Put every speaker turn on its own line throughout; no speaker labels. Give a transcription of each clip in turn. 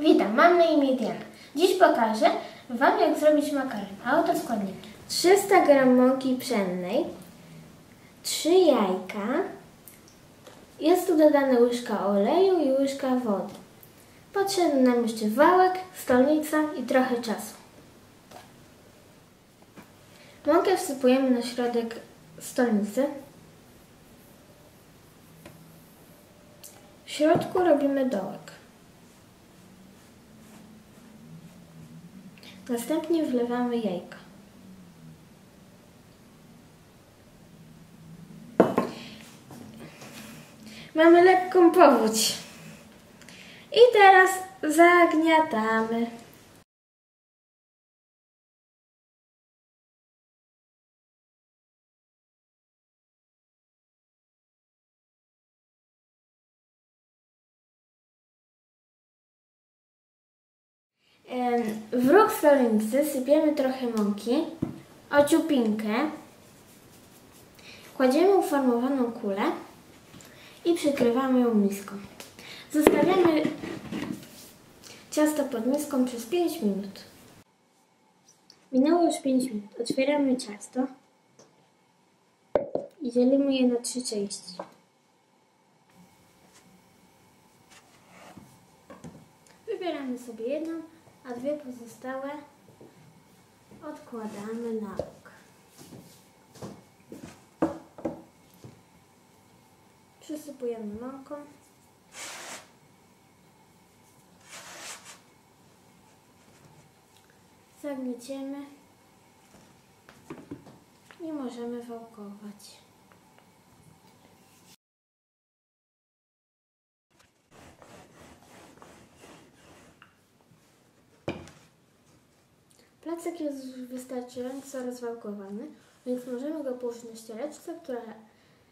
Witam, mam na imię Diana. Dziś pokażę Wam, jak zrobić makaron. A oto składniki. 300 g mąki pszennej, 3 jajka, jest tu dodane łyżka oleju i łyżka wody. Potrzebny nam jeszcze wałek, stolnica i trochę czasu. Mąkę wsypujemy na środek stolnicy. W środku robimy dołek. Następnie wlewamy jajka. Mamy lekką powódź. I teraz zagniatamy. W róg stolnicy sypiemy trochę mąki, ociupinkę, kładziemy uformowaną kulę i przykrywamy ją miską. Zostawiamy ciasto pod miską przez 5 minut. Minęło już 5 minut. Otwieramy ciasto i dzielimy je na trzy części. Wybieramy sobie jedną, a dwie pozostałe odkładamy na bok. Przysypujemy mąką. Zagnieciemy i możemy wałkować. Placek jest wystarczająco rozwałkowany, więc możemy go położyć na ściereczce, która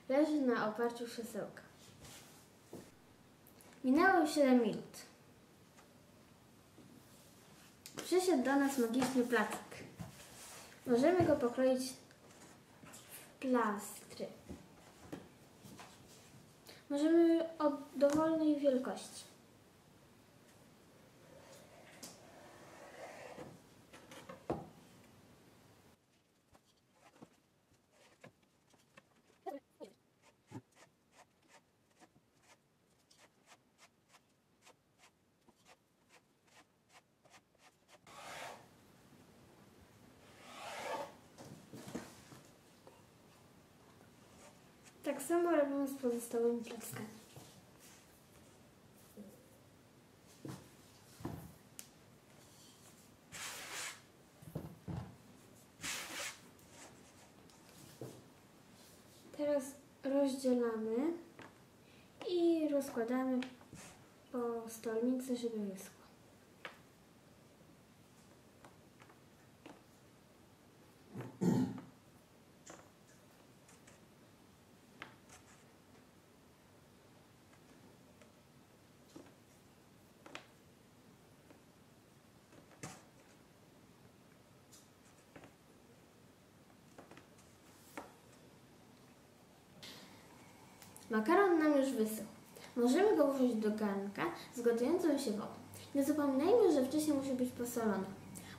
leży na oparciu krzesełka. Minęło już 7 minut. Przyszedł do nas magiczny placek. Możemy go pokroić w plastry. Możemy o dowolnej wielkości. Tak samo robimy z pozostałymi plackami. Teraz rozdzielamy i rozkładamy po stolnicy, żeby wyschło. Makaron nam już wysохł. Możemy go włożyć do garnka z gotującą się wodą. Nie zapominajmy, że wcześniej musi być posolony.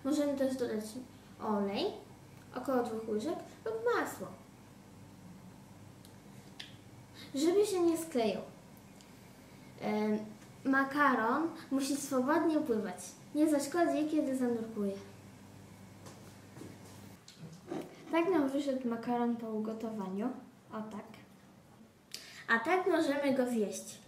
Możemy też dodać olej, około dwóch łyżek lub masło, żeby się nie sklejał. Em, Makaron musi swobodnie pływać. Nie zaszkodzi, kiedy zanurkuje. Tak nam wyszedł makaron po ugotowaniu. O tak. A tak możemy go zjeść.